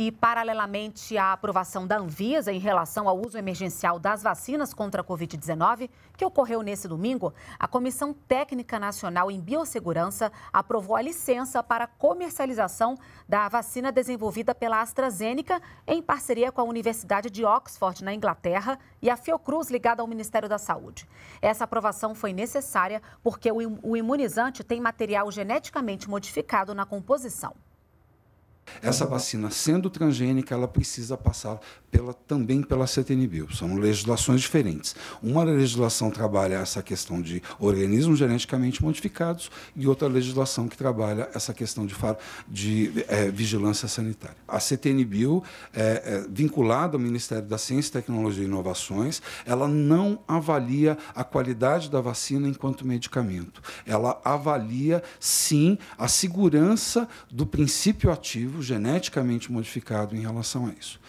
E, paralelamente à aprovação da Anvisa em relação ao uso emergencial das vacinas contra a Covid-19, que ocorreu nesse domingo, a Comissão Técnica Nacional em Biossegurança aprovou a licença para comercialização da vacina desenvolvida pela AstraZeneca em parceria com a Universidade de Oxford, na Inglaterra, e a Fiocruz, ligada ao Ministério da Saúde. Essa aprovação foi necessária porque o imunizante tem material geneticamente modificado na composição. Essa vacina, sendo transgênica, ela precisa passar pela, também pela CTNBio. São legislações diferentes. Uma legislação trabalha essa questão de organismos geneticamente modificados e outra legislação que trabalha essa questão de, de é, vigilância sanitária. A CTNBio, é, é, vinculada ao Ministério da Ciência, Tecnologia e Inovações, ela não avalia a qualidade da vacina enquanto medicamento. Ela avalia, sim, a segurança do princípio ativo geneticamente modificado em relação a isso.